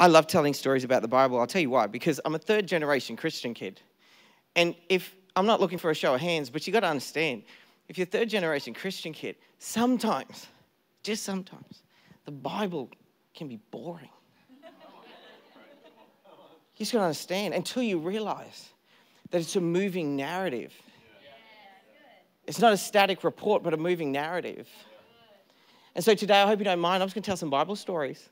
I love telling stories about the Bible. I'll tell you why. Because I'm a third generation Christian kid. And if I'm not looking for a show of hands, but you got to understand if you're a third generation Christian kid, sometimes, just sometimes, the Bible can be boring. You just got to understand until you realize that it's a moving narrative. It's not a static report, but a moving narrative. And so today, I hope you don't mind, I'm just going to tell some Bible stories.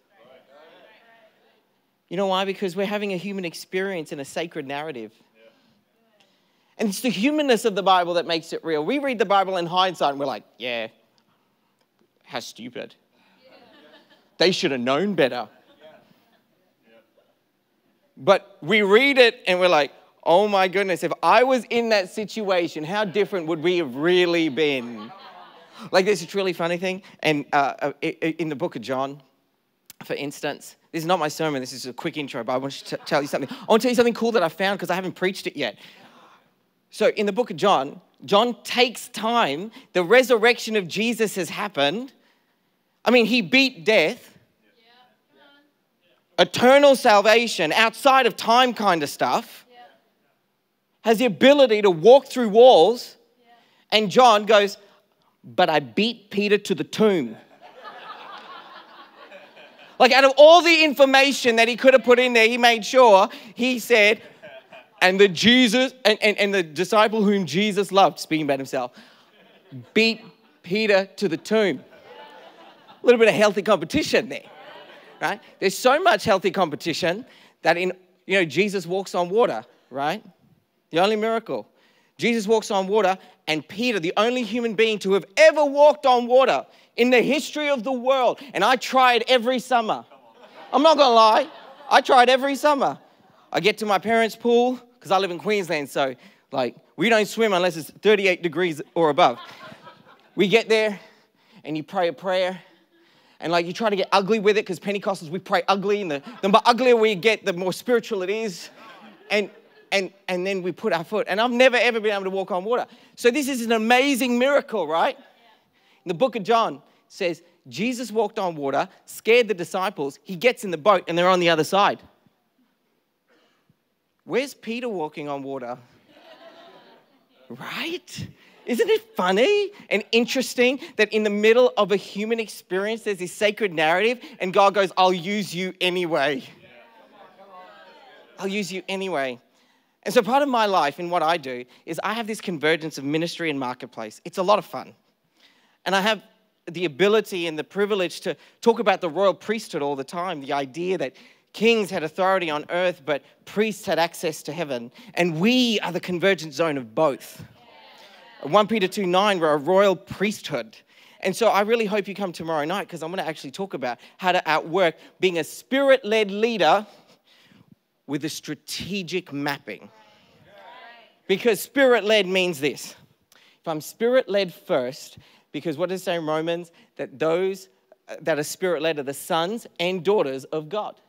You know why? Because we're having a human experience in a sacred narrative. And it's the humanness of the Bible that makes it real. We read the Bible in hindsight and we're like, yeah, how stupid. They should have known better. But we read it and we're like, oh my goodness, if I was in that situation, how different would we have really been? Like, there's a truly funny thing. And uh, uh in the book of John, for instance, this is not my sermon, this is a quick intro, but I want to tell you something. I want to tell you something cool that I found because I haven't preached it yet. So, in the book of John, John takes time. The resurrection of Jesus has happened. I mean, he beat death. Eternal salvation, outside of time kind of stuff, has the ability to walk through walls. And John goes, But I beat Peter to the tomb. Like, out of all the information that he could have put in there, he made sure he said, and the Jesus and, and, and the disciple whom Jesus loved, speaking about himself, beat Peter to the tomb. A little bit of healthy competition there, right? There's so much healthy competition that in you know Jesus walks on water, right? The only miracle. Jesus walks on water, and Peter, the only human being to have ever walked on water in the history of the world. And I tried every summer. I'm not gonna lie, I tried every summer. I get to my parents' pool, because I live in Queensland, so like we don't swim unless it's 38 degrees or above. we get there and you pray a prayer and like you try to get ugly with it because Pentecostals we pray ugly and the, the more uglier we get, the more spiritual it is. And and and then we put our foot. And I've never ever been able to walk on water. So this is an amazing miracle, right? In the book of John says Jesus walked on water, scared the disciples. He gets in the boat and they're on the other side. Where's Peter walking on water? right? Isn't it funny and interesting that in the middle of a human experience, there's this sacred narrative, and God goes, I'll use you anyway. I'll use you anyway. And so, part of my life and what I do is I have this convergence of ministry and marketplace. It's a lot of fun. And I have the ability and the privilege to talk about the royal priesthood all the time the idea that Kings had authority on earth, but priests had access to heaven. And we are the convergent zone of both. 1 Peter 2 9, we're a royal priesthood. And so I really hope you come tomorrow night because I'm going to actually talk about how to outwork being a spirit led leader with a strategic mapping. Because spirit led means this. If I'm spirit led first, because what does it say in Romans? That those uh, that are spirit led are the sons and daughters of God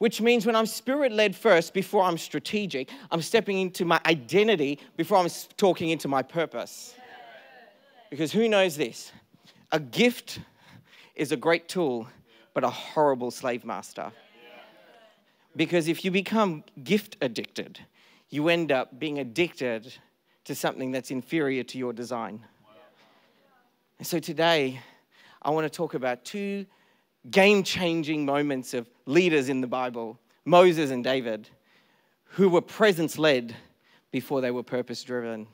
which means when I'm spirit led first before I'm strategic, I'm stepping into my identity before I'm talking into my purpose. Because who knows this? A gift is a great tool, but a horrible slave master. Because if you become gift addicted, you end up being addicted to something that's inferior to your design. And so today, I want to talk about two game changing moments of leaders in the Bible Moses and David, who were presence led before they were purpose driven.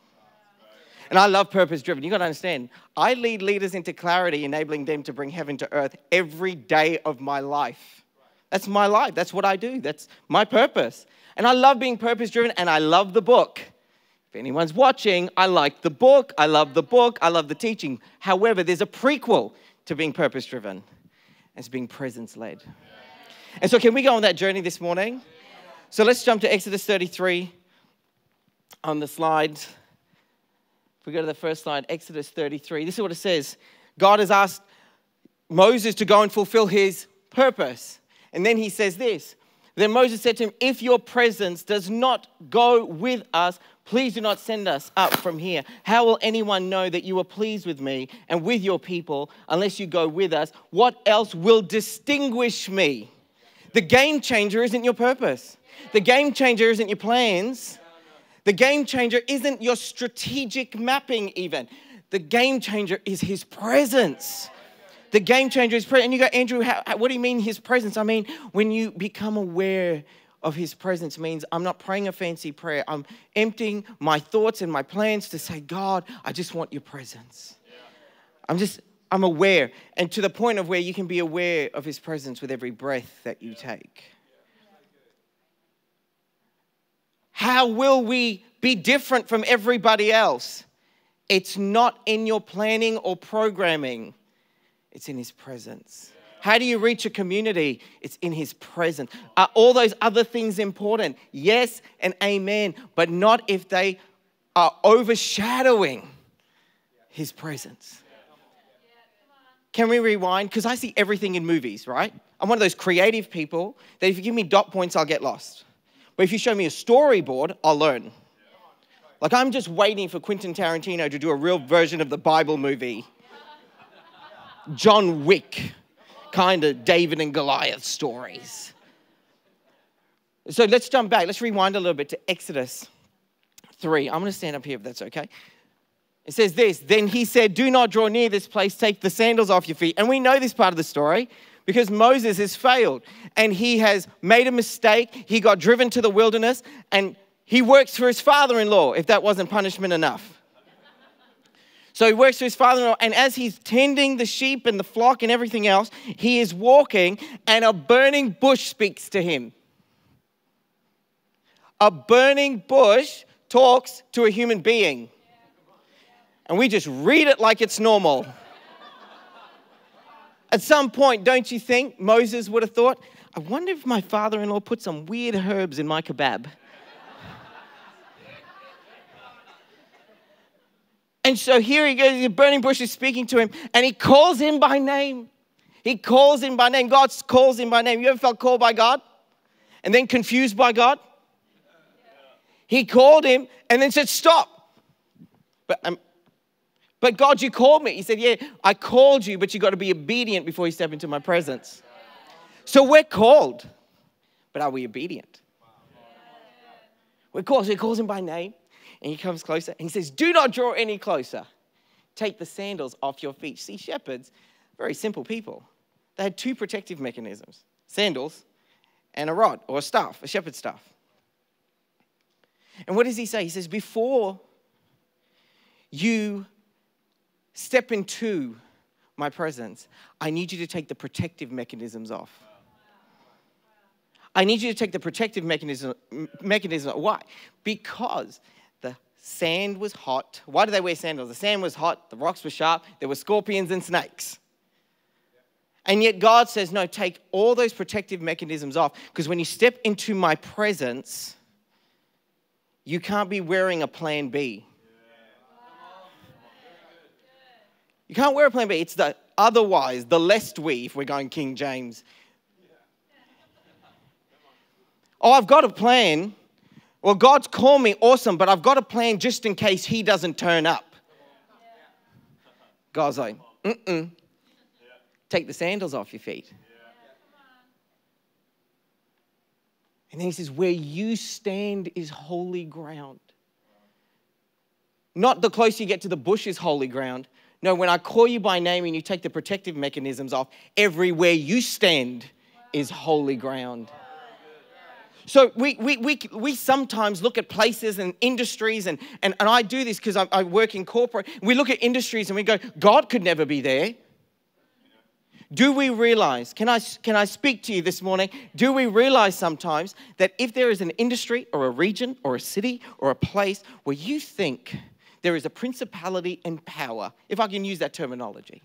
And I love purpose driven. You got to understand, I lead leaders into clarity, enabling them to bring heaven to earth every day of my life. That's my life. That's what I do. That's my purpose. And I love being purpose driven and I love the book. If anyone's watching, I like the book. I love the book. I love the teaching. However, there's a prequel to being purpose driven as being presence led. And so, can we go on that journey this morning? So, let's jump to Exodus 33 on the slide. If we go to the first slide, Exodus 33, this is what it says God has asked Moses to go and fulfill his purpose. And then he says this Then Moses said to him, If your presence does not go with us, Please do not send us up from here. How will anyone know that you are pleased with me and with your people unless you go with us? What else will distinguish me? The game changer isn't your purpose. The game changer isn't your plans. The game changer isn't your strategic mapping, even. The game changer is His presence. The game changer is presence. And you go, Andrew, how, what do you mean His presence? I mean, when you become aware of His presence, means I'm not praying a fancy prayer. I'm emptying my thoughts and my plans to say, God, I just want your presence. I'm just, I'm aware. And to the point of where you can be aware of His presence with every breath that you take. How will we be different from everybody else? It's not in your planning or programming, it's in His presence. How do you reach a community? It's in His presence. Are all those other things important? Yes and amen, but not if they are overshadowing His presence. Can we rewind? Because I see everything in movies, right? I'm one of those creative people that if you give me dot points, I'll get lost. But if you show me a storyboard, I'll learn. Like I'm just waiting for Quentin Tarantino to do a real version of the Bible movie. John Wick, kind of David and Goliath stories. So let's jump back. Let's rewind a little bit to Exodus 3. I'm going to stand up here if that's okay. It says this Then he said, Do not draw near this place, take the sandals off your feet. And we know this part of the story because Moses has failed and he has made a mistake. He got driven to the wilderness and he works for his father in law, if that wasn't punishment enough. So he works for his father in law, and as he's tending the sheep and the flock and everything else, he is walking, and a burning bush speaks to him. A burning bush talks to a human being. And we just read it like it's normal. At some point, don't you think Moses would have thought, I wonder if my father in law put some weird herbs in my kebab? And so here he goes, the burning bush is speaking to him, and he calls him by name. He calls him by name. God calls him by name. You ever felt called by God? And then confused by God? He called him and then said, Stop. But um, but God, you called me. He said, Yeah, I called you, but you got to be obedient before you step into my presence. So we're called, but are we obedient? We're called. So he calls him by name, and he comes closer, and he says, Do not draw any closer. Take the sandals off your feet. See, shepherds, very simple people. They had two protective mechanisms sandals and a rod or a staff, a shepherd's staff. And what does he say? He says, Before you step into my presence, I need you to take the protective mechanisms off. I need you to take the protective mechanism, mechanism. Why? Because sand was hot. Why do they wear sandals? The sand was hot, the rocks were sharp, there were scorpions and snakes. And yet God says, no, take all those protective mechanisms off because when you step into my presence, you can't be wearing a plan B. You can't wear a plan B. It's the otherwise, the lest we, if we're going King James. Oh, I've got a plan. Well, God's called me, awesome, but I've got a plan just in case He doesn't turn up. God's like, mm-mm. Take the sandals off your feet. And then He says, where you stand is holy ground. Not the closer you get to the bush is holy ground. No, when I call you by name and you take the protective mechanisms off, everywhere you stand is holy ground. So we, we, we, we sometimes look at places and industries, and, and, and I do this because I, I work in corporate. We look at industries and we go, God could never be there. Do we realize, can I, can I speak to you this morning? Do we realize sometimes that if there is an industry or a region or a city or a place where you think there is a principality and power, if I can use that terminology.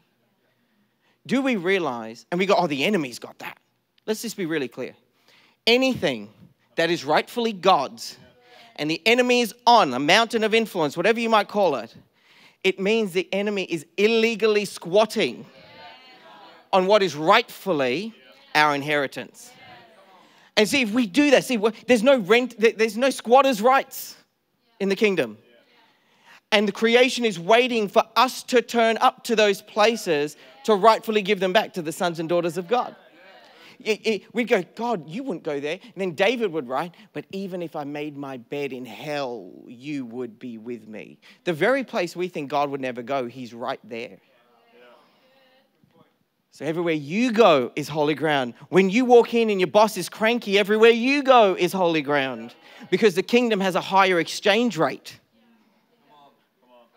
Do we realize, and we go, oh, the enemy's got that. Let's just be really clear. Anything that is rightfully God's and the enemy is on a mountain of influence, whatever you might call it, it means the enemy is illegally squatting on what is rightfully our inheritance. And see, if we do that, see, there's no rent, there's no squatters' rights in the kingdom. And the creation is waiting for us to turn up to those places to rightfully give them back to the sons and daughters of God. It, it, we'd go, God, you wouldn't go there. And then David would write, but even if I made my bed in hell, you would be with me. The very place we think God would never go, he's right there. So everywhere you go is holy ground. When you walk in and your boss is cranky, everywhere you go is holy ground because the kingdom has a higher exchange rate.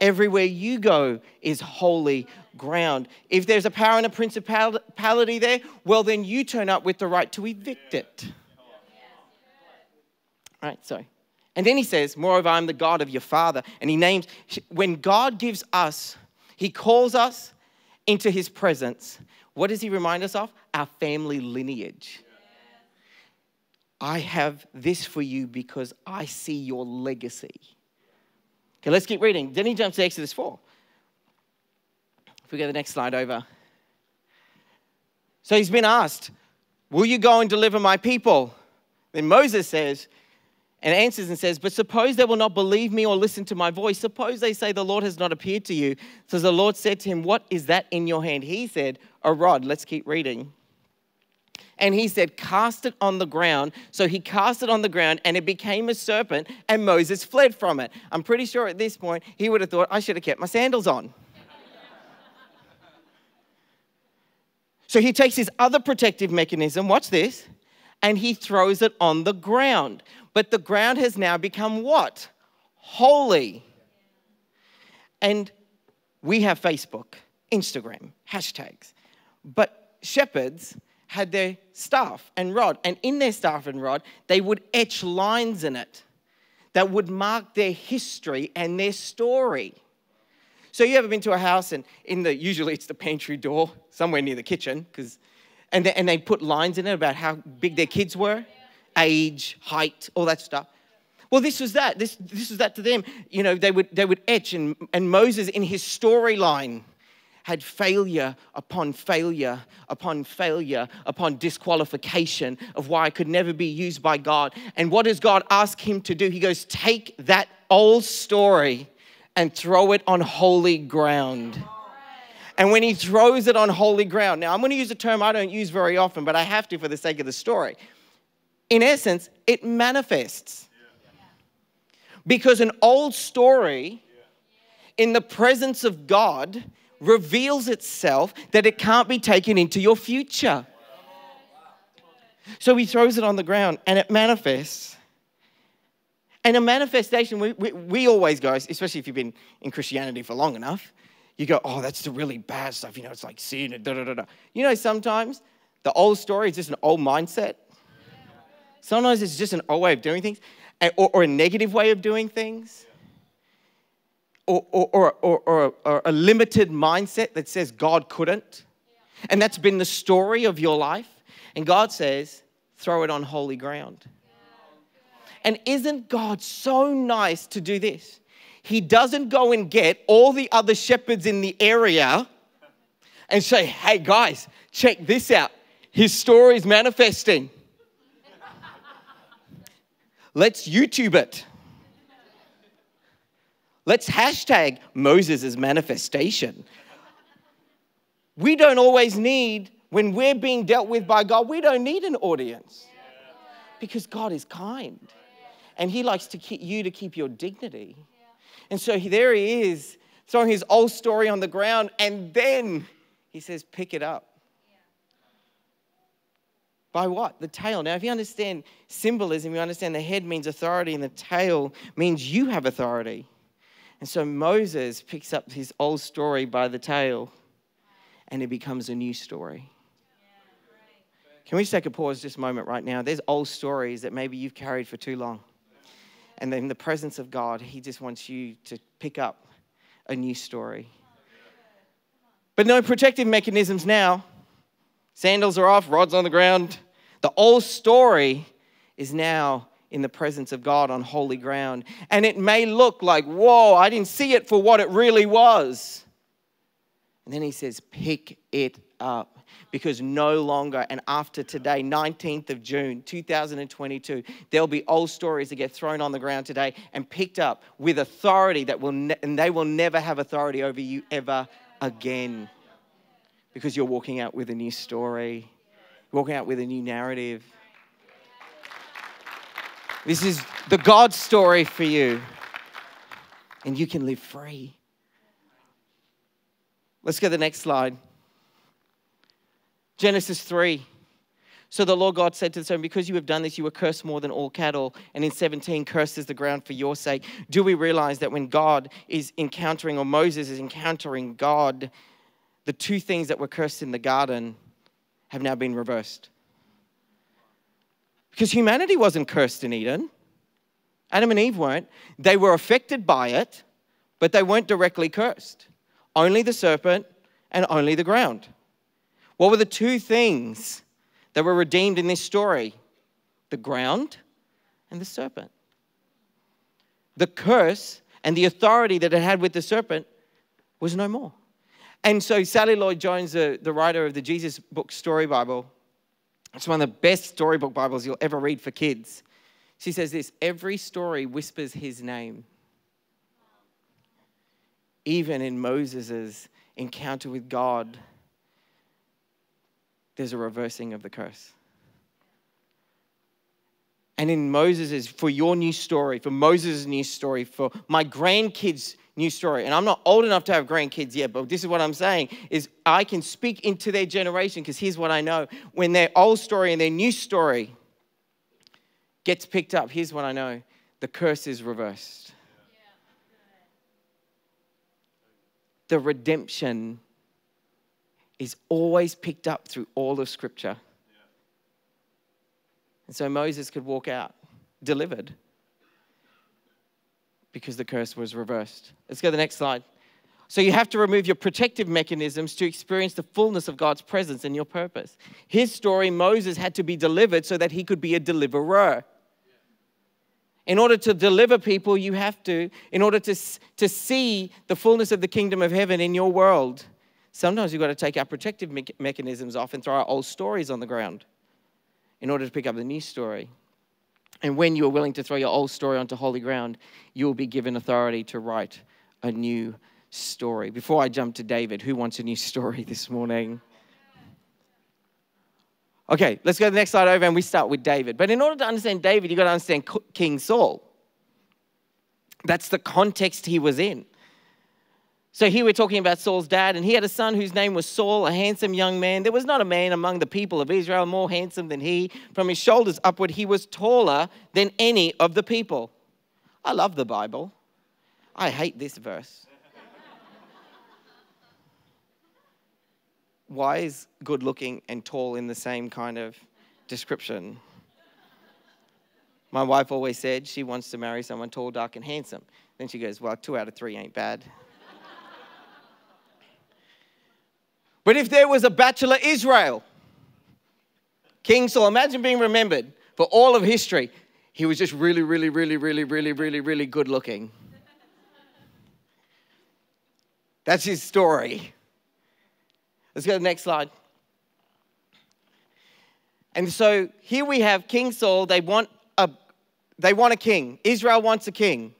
Everywhere you go is holy ground. If there's a power and a principality there, well, then you turn up with the right to evict it. All right, so. And then he says, Moreover, I'm the God of your father. And he names, when God gives us, he calls us into his presence. What does he remind us of? Our family lineage. I have this for you because I see your legacy. Okay, let's keep reading. Then he jumps to Exodus 4. If we go the next slide over. So he's been asked, Will you go and deliver my people? Then Moses says, and answers and says, But suppose they will not believe me or listen to my voice. Suppose they say, The Lord has not appeared to you. So the Lord said to him, What is that in your hand? He said, A rod. Let's keep reading. And he said, Cast it on the ground. So he cast it on the ground and it became a serpent, and Moses fled from it. I'm pretty sure at this point he would have thought, I should have kept my sandals on. so he takes his other protective mechanism, watch this, and he throws it on the ground. But the ground has now become what? Holy. And we have Facebook, Instagram, hashtags. But shepherds, had their staff and rod, and in their staff and rod, they would etch lines in it that would mark their history and their story. So you ever been to a house and in the usually it's the pantry door somewhere near the kitchen because and they, and they put lines in it about how big their kids were, age, height, all that stuff. Well, this was that. This this was that to them. You know, they would they would etch and, and Moses in his storyline had failure upon failure upon failure upon disqualification of why I could never be used by God. And what does God ask him to do? He goes, Take that old story and throw it on holy ground. And when he throws it on holy ground, now I'm going to use a term I don't use very often, but I have to for the sake of the story. In essence, it manifests. Because an old story in the presence of God reveals itself that it can't be taken into your future. So he throws it on the ground and it manifests. And a manifestation, we, we, we, always go, especially if you've been in Christianity for long enough, you go, oh, that's the really bad stuff. You know, it's like sin and da da da da. You know, sometimes the old story is just an old mindset. Sometimes it's just an old way of doing things eh, or, or a negative way of doing things or, or, or, or, a limited mindset that says God couldn't. And that's been the story of your life. And God says, throw it on holy ground. And isn't God so nice to do this? He doesn't go and get all the other shepherds in the area and say, hey guys, check this out. His story is manifesting. Let's YouTube it. Let's hashtag Moses' manifestation. We don't always need, when we're being dealt with by God, we don't need an audience because God is kind and He likes to keep you to keep your dignity. And so there He is throwing his old story on the ground and then He says, pick it up. By what? The tail. Now, if you understand symbolism, you understand the head means authority and the tail means you have authority. And so Moses picks up his old story by the tail and it becomes a new story. Can we just take a pause just a moment right now? There's old stories that maybe you've carried for too long. And in the presence of God, He just wants you to pick up a new story. But no protective mechanisms now. Sandals are off, rods on the ground. The old story is now in the presence of God on holy ground. And it may look like, whoa, I didn't see it for what it really was. And then he says, pick it up. Because no longer, and after today, 19th of June 2022, there'll be old stories that get thrown on the ground today and picked up with authority that will, ne- and they will never have authority over you ever again. Because you're walking out with a new story walking out with a new narrative. This is the God story for you. And you can live free. Let's go to the next slide. Genesis 3. So the Lord God said to the serpent, Because you have done this, you are cursed more than all cattle. And in 17, cursed is the ground for your sake. Do we realize that when God is encountering, or Moses is encountering God, the two things that were cursed in the garden have now been reversed? Because humanity wasn't cursed in Eden. Adam and Eve weren't. They were affected by it, but they weren't directly cursed. Only the serpent and only the ground. What were the two things that were redeemed in this story the ground and the serpent. The curse and the authority that it had with the serpent was no more. And so, Sally Lloyd Jones, the, the writer of the Jesus Book Story Bible, it's one of the best storybook Bibles you'll ever read for kids. She says this every story whispers his name. Even in Moses' encounter with God, there's a reversing of the curse. And in Moses' for your new story, for Moses' new story, for my grandkids' new story, and I'm not old enough to have grandkids yet, but this is what I'm saying is I can speak into their generation because here's what I know. When their old story and their new story gets picked up, here's what I know. The curse is reversed. The redemption is always picked up through all of Scripture. And so Moses could walk out delivered because the curse was reversed. Let's go to the next slide. So you have to remove your protective mechanisms to experience the fullness of God's presence and your purpose. His story, Moses had to be delivered so that he could be a deliverer. In order to deliver people, you have to, in order to, to see the fullness of the kingdom of heaven in your world, Sometimes you've got to take our protective me- mechanisms off and throw our old stories on the ground in order to pick up the new story. And when you are willing to throw your old story onto holy ground, you will be given authority to write a new story. Before I jump to David, who wants a new story this morning? Okay, let's go to the next slide over and we start with David. But in order to understand David, you've got to understand King Saul. That's the context he was in. So here we're talking about Saul's dad, and he had a son whose name was Saul, a handsome young man. There was not a man among the people of Israel more handsome than he. From his shoulders upward, he was taller than any of the people. I love the Bible. I hate this verse. Why is good looking and tall in the same kind of description? My wife always said she wants to marry someone tall, dark, and handsome. Then she goes, Well, two out of three ain't bad. But if there was a bachelor Israel, King Saul, imagine being remembered for all of history. He was just really, really, really, really, really, really, really good looking. That's his story. Let's go to the next slide. And so here we have King Saul. They want a, they want a king. Israel wants a king.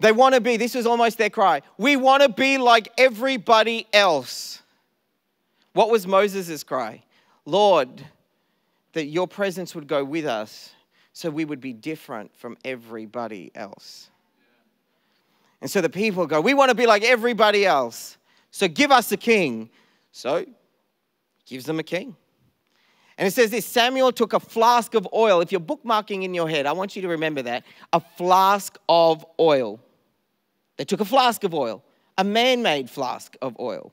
They want to be, this was almost their cry. We want to be like everybody else. What was Moses' cry? Lord, that your presence would go with us so we would be different from everybody else. And so the people go, We want to be like everybody else. So give us a king. So gives them a king. And it says this Samuel took a flask of oil. If you're bookmarking in your head, I want you to remember that a flask of oil. They took a flask of oil, a man made flask of oil.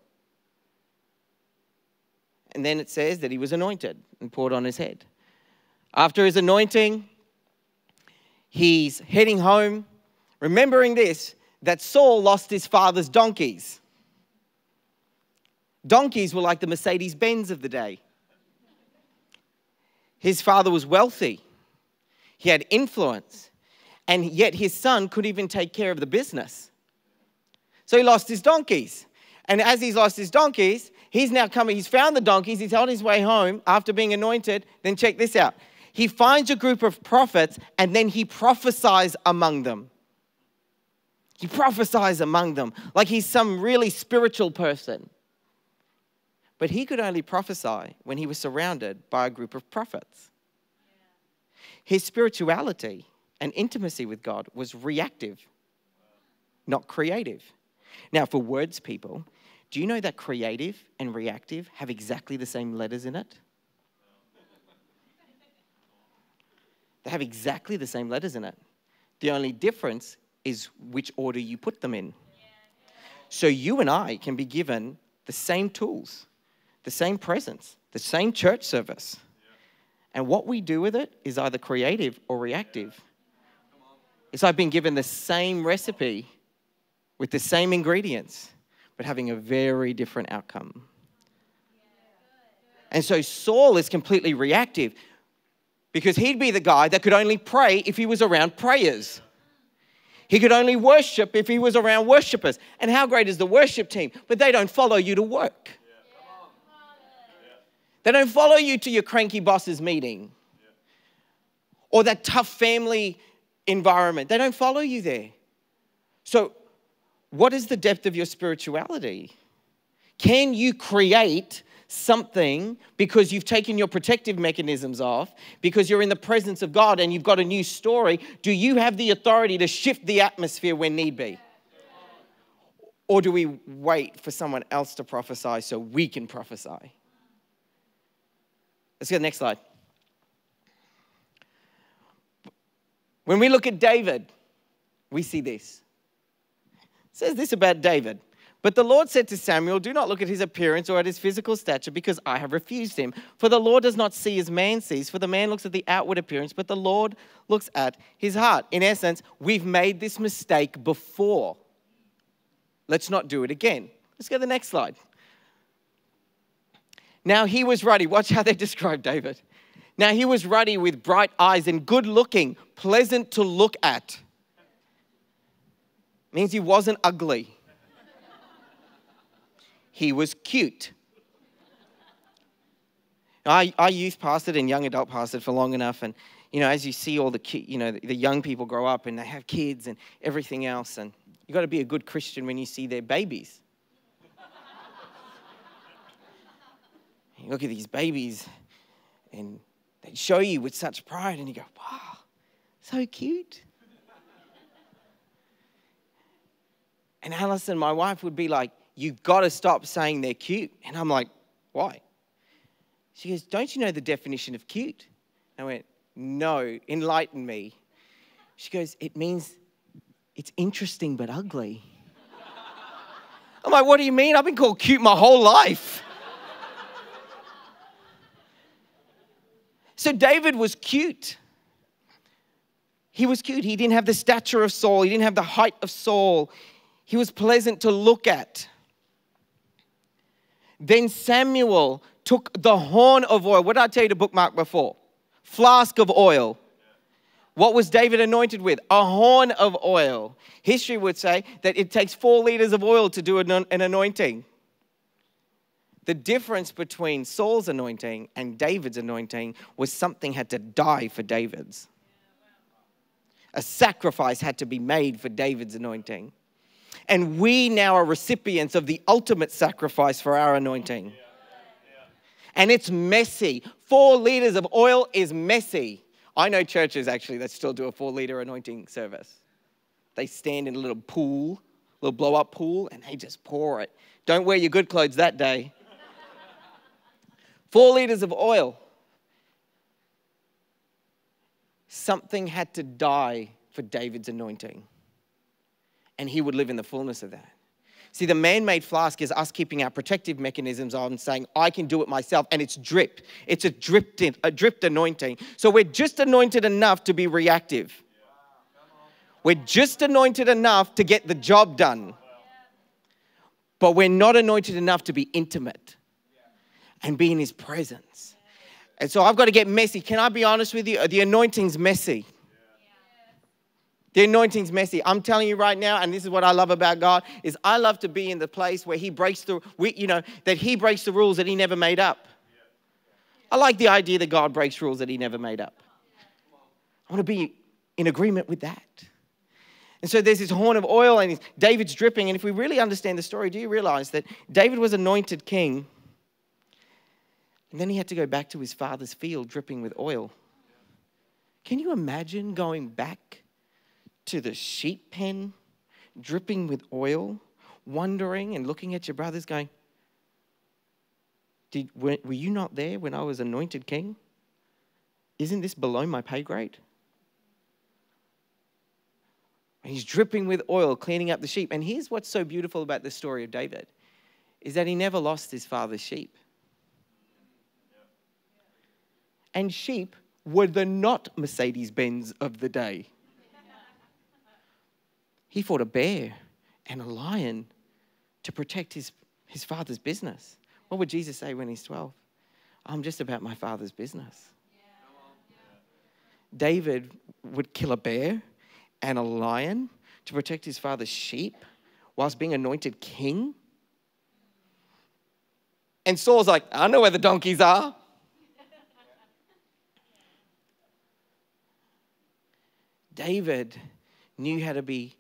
And then it says that he was anointed and poured on his head. After his anointing, he's heading home, remembering this that Saul lost his father's donkeys. Donkeys were like the Mercedes Benz of the day. His father was wealthy, he had influence, and yet his son could even take care of the business. So he lost his donkeys. And as he's lost his donkeys, he's now coming, he's found the donkeys, he's on his way home after being anointed. Then check this out. He finds a group of prophets and then he prophesies among them. He prophesies among them like he's some really spiritual person. But he could only prophesy when he was surrounded by a group of prophets. His spirituality and intimacy with God was reactive, not creative. Now, for words people, do you know that creative and reactive have exactly the same letters in it? They have exactly the same letters in it. The only difference is which order you put them in. So you and I can be given the same tools, the same presence, the same church service. And what we do with it is either creative or reactive. It's like being given the same recipe with the same ingredients, but having a very different outcome. And so Saul is completely reactive because he'd be the guy that could only pray if he was around prayers. He could only worship if he was around worshipers. And how great is the worship team? But they don't follow you to work. They don't follow you to your cranky boss's meeting or that tough family environment. They don't follow you there. So, what is the depth of your spirituality? Can you create something because you've taken your protective mechanisms off, because you're in the presence of God and you've got a new story? Do you have the authority to shift the atmosphere when need be? Or do we wait for someone else to prophesy so we can prophesy? Let's go to the next slide. When we look at David, we see this. Says this about David. But the Lord said to Samuel, Do not look at his appearance or at his physical stature, because I have refused him. For the Lord does not see as man sees, for the man looks at the outward appearance, but the Lord looks at his heart. In essence, we've made this mistake before. Let's not do it again. Let's go to the next slide. Now he was ruddy. Watch how they describe David. Now he was ruddy with bright eyes and good looking, pleasant to look at. Means he wasn't ugly. He was cute. I, I youth pastored and young adult pastored for long enough, and you know, as you see all the you know the young people grow up and they have kids and everything else, and you got to be a good Christian when you see their babies. you look at these babies, and they show you with such pride, and you go, "Wow, so cute." And Alison, my wife, would be like, You've got to stop saying they're cute. And I'm like, Why? She goes, Don't you know the definition of cute? And I went, No, enlighten me. She goes, It means it's interesting but ugly. I'm like, What do you mean? I've been called cute my whole life. so David was cute. He was cute. He didn't have the stature of Saul, he didn't have the height of Saul. He was pleasant to look at. Then Samuel took the horn of oil. What did I tell you to bookmark before? Flask of oil. What was David anointed with? A horn of oil. History would say that it takes four liters of oil to do an anointing. The difference between Saul's anointing and David's anointing was something had to die for David's. A sacrifice had to be made for David's anointing. And we now are recipients of the ultimate sacrifice for our anointing. And it's messy. Four liters of oil is messy. I know churches actually that still do a four liter anointing service. They stand in a little pool, little blow up pool, and they just pour it. Don't wear your good clothes that day. Four liters of oil. Something had to die for David's anointing and he would live in the fullness of that. See, the man made flask is us keeping our protective mechanisms on, saying, I can do it myself. And it's drip. It's a dripped, in, a dripped anointing. So we're just anointed enough to be reactive. We're just anointed enough to get the job done. But we're not anointed enough to be intimate and be in his presence. And so I've got to get messy. Can I be honest with you? The anointing's messy. The anointing's messy. I'm telling you right now, and this is what I love about God, is I love to be in the place where He breaks the, you know, that He breaks the rules that He never made up. I like the idea that God breaks rules that He never made up. I want to be in agreement with that. And so there's this horn of oil, and David's dripping. And if we really understand the story, do you realize that David was anointed king And then he had to go back to his father's field dripping with oil. Can you imagine going back to the sheep pen dripping with oil, wondering and looking at your brothers going, Did, were, were you not there when I was anointed king? Isn't this below my pay grade? And he's dripping with oil, cleaning up the sheep. And here's what's so beautiful about the story of David is that he never lost his father's sheep. And sheep were the not Mercedes Benz of the day. He fought a bear and a lion to protect his, his father's business. What would Jesus say when he's 12? I'm just about my father's business. David would kill a bear and a lion to protect his father's sheep whilst being anointed king. And Saul's like, I know where the donkeys are. David knew how to be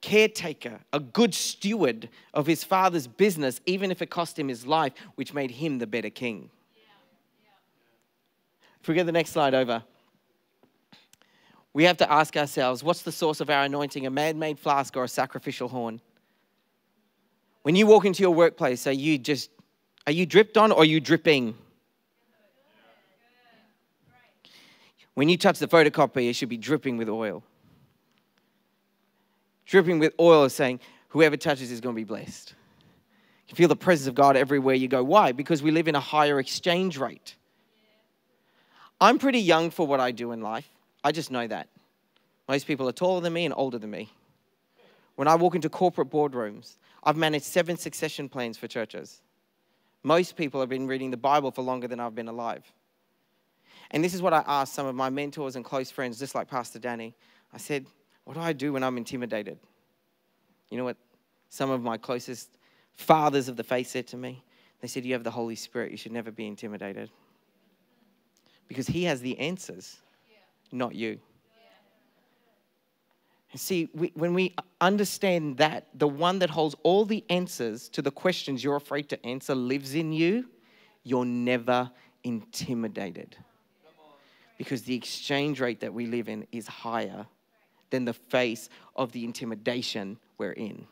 caretaker, a good steward of his father's business, even if it cost him his life, which made him the better king. If we get the next slide over, we have to ask ourselves what's the source of our anointing, a man made flask or a sacrificial horn? When you walk into your workplace, are you just, are you dripped on or are you dripping? When you touch the photocopy, it should be dripping with oil. Dripping with oil saying, whoever touches is going to be blessed. You feel the presence of God everywhere you go. Why? Because we live in a higher exchange rate. I'm pretty young for what I do in life. I just know that. Most people are taller than me and older than me. When I walk into corporate boardrooms, I've managed seven succession plans for churches. Most people have been reading the Bible for longer than I've been alive. And this is what I asked some of my mentors and close friends, just like Pastor Danny. I said, What do I do when I'm intimidated? You know what some of my closest fathers of the faith said to me? They said, You have the Holy Spirit. You should never be intimidated. Because He has the answers, not you. See, we, when we understand that, the one that holds all the answers to the questions you're afraid to answer lives in you, you're never intimidated because the exchange rate that we live in is higher than the face of the intimidation we're in.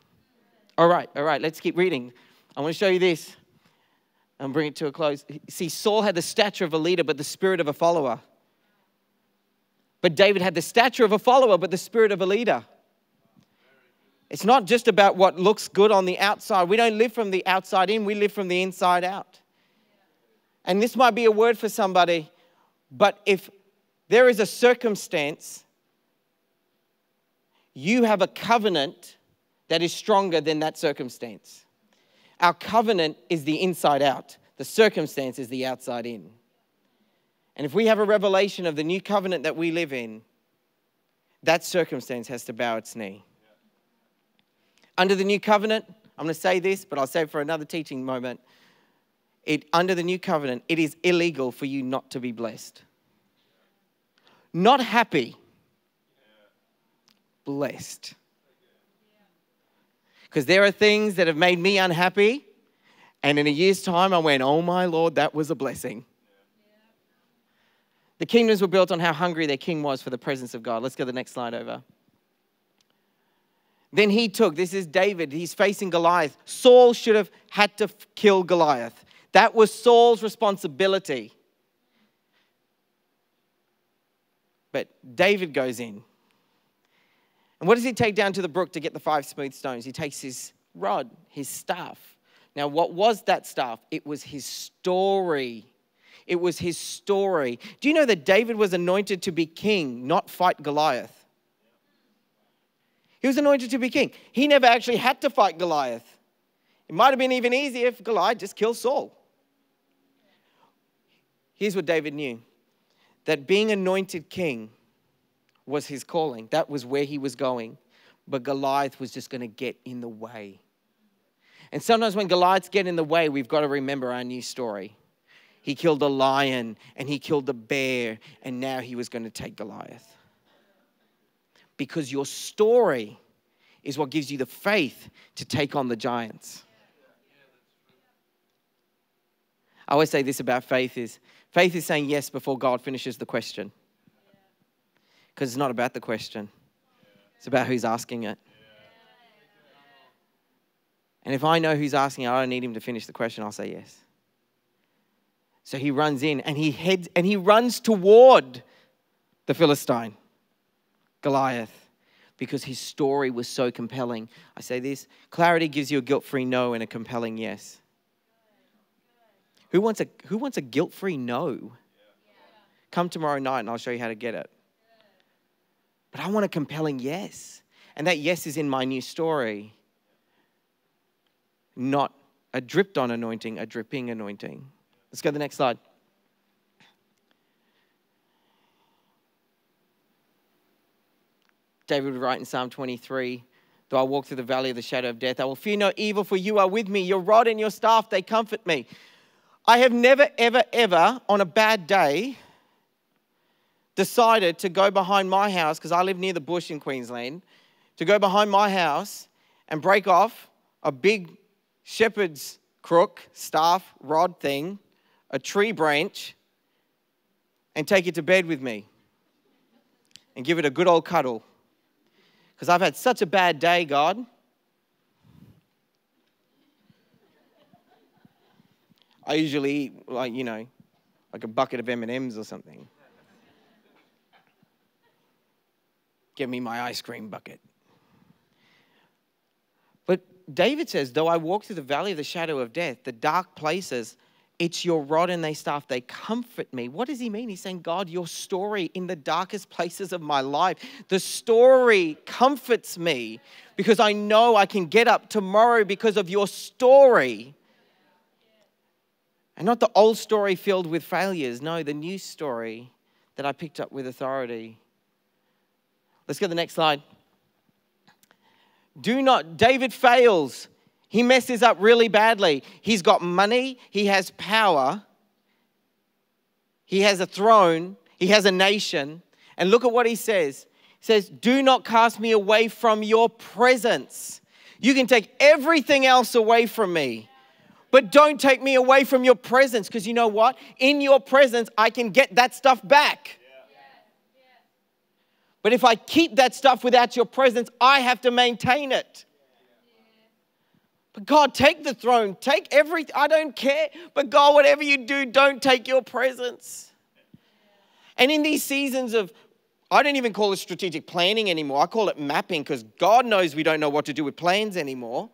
All right, all right, let's keep reading. I want to show you this and bring it to a close. See, Saul had the stature of a leader, but the spirit of a follower. But David had the stature of a follower, but the spirit of a leader. It's not just about what looks good on the outside. We don't live from the outside in, we live from the inside out. And this might be a word for somebody but if there is a circumstance, you have a covenant that is stronger than that circumstance. Our covenant is the inside out, the circumstance is the outside in. And if we have a revelation of the new covenant that we live in, that circumstance has to bow its knee. Under the new covenant, I'm going to say this, but I'll say it for another teaching moment it, under the new covenant, it is illegal for you not to be blessed. Not happy, blessed. Because there are things that have made me unhappy, and in a year's time, I went, Oh my Lord, that was a blessing. The kingdoms were built on how hungry their king was for the presence of God. Let's go to the next slide over. Then he took, this is David, he's facing Goliath. Saul should have had to kill Goliath. That was Saul's responsibility. But David goes in. And what does he take down to the brook to get the five smooth stones? He takes his rod, his staff. Now, what was that staff? It was his story. It was his story. Do you know that David was anointed to be king, not fight Goliath? He was anointed to be king. He never actually had to fight Goliath. It might have been even easier if Goliath just killed Saul. Here's what David knew that being anointed king was his calling, that was where he was going. But Goliath was just going to get in the way. And sometimes when Goliaths get in the way, we've got to remember our new story. He killed a lion and he killed a bear, and now he was going to take Goliath. Because your story is what gives you the faith to take on the giants. I always say this about faith is faith is saying yes before God finishes the question. Because it's not about the question. It's about who's asking it. And if I know who's asking, I don't need him to finish the question, I'll say yes. So he runs in and he heads and he runs toward the Philistine, Goliath, because his story was so compelling. I say this clarity gives you a guilt free no and a compelling yes. Who wants a, who wants a guilt free no? Come tomorrow night and I'll show you how to get it. But I want a compelling yes. And that yes is in my new story not a dripped on anointing, a dripping anointing. Let's go to the next slide. David would write in Psalm 23 Though I walk through the valley of the shadow of death, I will fear no evil, for you are with me. Your rod and your staff, they comfort me. I have never, ever, ever, on a bad day, decided to go behind my house, because I live near the bush in Queensland, to go behind my house and break off a big shepherd's crook, staff, rod thing, a tree branch, and take it to bed with me and give it a good old cuddle. Because I've had such a bad day, God. I usually eat like, you know, like a bucket of M&Ms or something. Give me my ice cream bucket. But David says, Though I walk through the valley of the shadow of death, the dark places, it's your rod and thy staff, they comfort me. What does he mean? He's saying, God, your story in the darkest places of my life, the story comforts me because I know I can get up tomorrow because of your story. And not the old story filled with failures. No, the new story that I picked up with authority. Let's go to the next slide. Do not, David fails. He messes up really badly. He's got money, he has power, he has a throne, he has a nation. And look at what he says. He says, Do not cast me away from your presence. You can take everything else away from me, but don't take me away from your presence because you know what? In your presence, I can get that stuff back. But if I keep that stuff without your presence, I have to maintain it. But God, take the throne, take everything. I don't care. But God, whatever you do, don't take your presence. And in these seasons of, I don't even call it strategic planning anymore. I call it mapping because God knows we don't know what to do with plans anymore.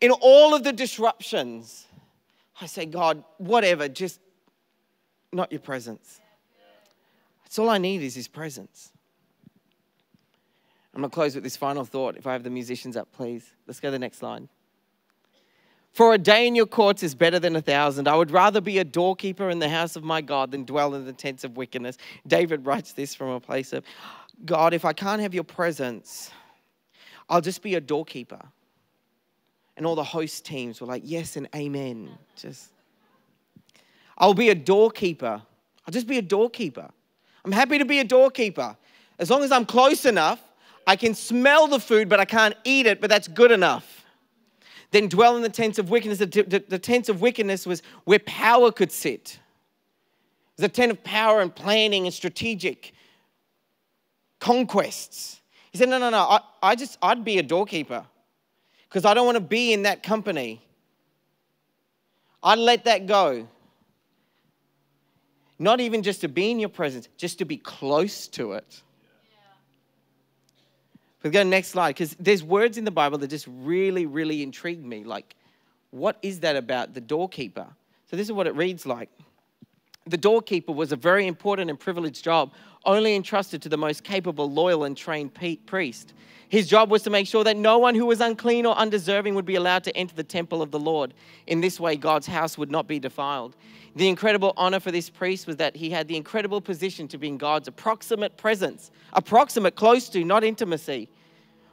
In all of the disruptions, I say, God, whatever, just not your presence. That's all I need is His presence. I'm going to close with this final thought. If I have the musicians up, please. Let's go to the next slide. For a day in your courts is better than a thousand. I would rather be a doorkeeper in the house of my God than dwell in the tents of wickedness. David writes this from a place of God, if I can't have your presence, I'll just be a doorkeeper. And all the host teams were like, yes and amen. Just, I'll be a doorkeeper. I'll just be a doorkeeper. I'm happy to be a doorkeeper. As long as I'm close enough, I can smell the food, but I can't eat it, but that's good enough. Then dwell in the tents of wickedness. The, the, the tents of wickedness was where power could sit. It was a tent of power and planning and strategic conquests. He said, No, no, no, I, I just, I'd be a doorkeeper because I don't want to be in that company. I'd let that go. Not even just to be in your presence, just to be close to it. We go next slide because there's words in the Bible that just really, really intrigue me. Like, what is that about the doorkeeper? So this is what it reads like. The doorkeeper was a very important and privileged job, only entrusted to the most capable, loyal, and trained priest. His job was to make sure that no one who was unclean or undeserving would be allowed to enter the temple of the Lord. In this way, God's house would not be defiled. The incredible honor for this priest was that he had the incredible position to be in God's approximate presence, approximate, close to, not intimacy,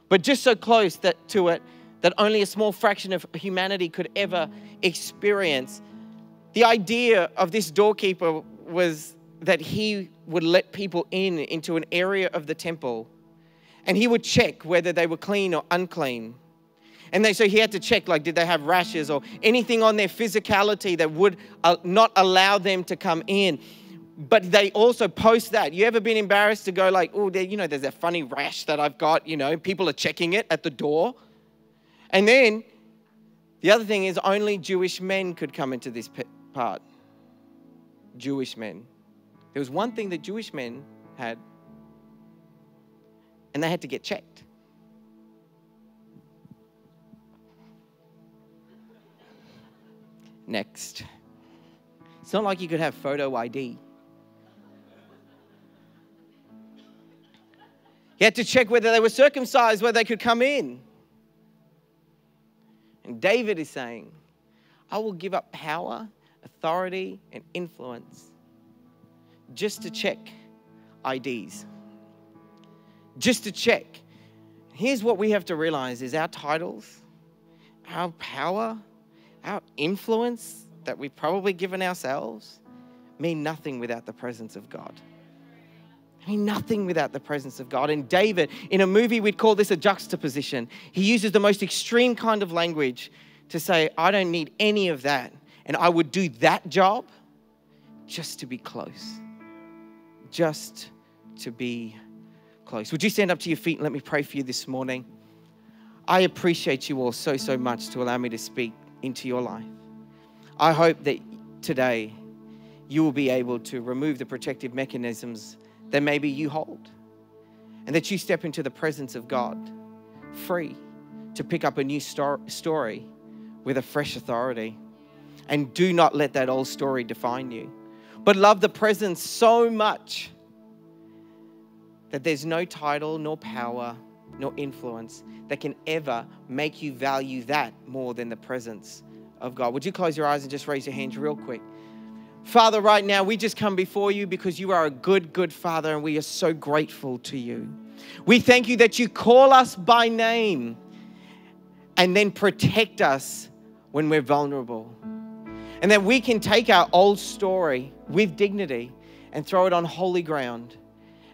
but just so close that to it that only a small fraction of humanity could ever experience. The idea of this doorkeeper was that he would let people in into an area of the temple and he would check whether they were clean or unclean. And they, so he had to check, like, did they have rashes or anything on their physicality that would uh, not allow them to come in. But they also post that. You ever been embarrassed to go like, oh, you know, there's that funny rash that I've got, you know, people are checking it at the door. And then the other thing is only Jewish men could come into this part. Jewish men. There was one thing that Jewish men had, and they had to get checked. Next. It's not like you could have photo ID. He had to check whether they were circumcised, whether they could come in. And David is saying, I will give up power, authority, and influence just to check IDs. Just to check. Here's what we have to realize is our titles, our power, our influence that we've probably given ourselves mean nothing without the presence of God. I mean, nothing without the presence of God. And David, in a movie, we'd call this a juxtaposition. He uses the most extreme kind of language to say, I don't need any of that. And I would do that job just to be close. Just to be close. Would you stand up to your feet and let me pray for you this morning? I appreciate you all so, so much to allow me to speak into your life. I hope that today you will be able to remove the protective mechanisms that maybe you hold. And that you step into the presence of God free to pick up a new story with a fresh authority. And do not let that old story define you. But love the presence so much that there's no title, nor power, nor influence that can ever make you value that more than the presence of God. Would you close your eyes and just raise your hands real quick? Father, right now, we just come before you because you are a good, good Father, and we are so grateful to you. We thank you that you call us by name and then protect us when we're vulnerable. And that we can take our old story with dignity and throw it on holy ground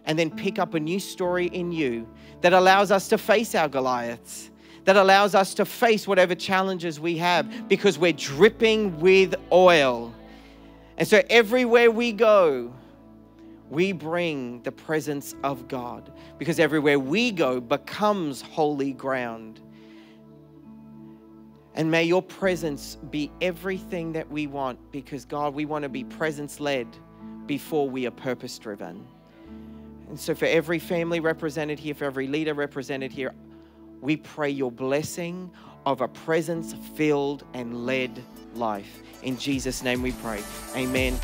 and then pick up a new story in you that allows us to face our Goliaths, that allows us to face whatever challenges we have because we're dripping with oil and so everywhere we go, we bring the presence of God because everywhere we go becomes holy ground. And may your presence be everything that we want because, God, we want to be presence led before we are purpose driven. And so, for every family represented here, for every leader represented here, we pray your blessing of a presence filled and led life. In Jesus' name we pray. Amen.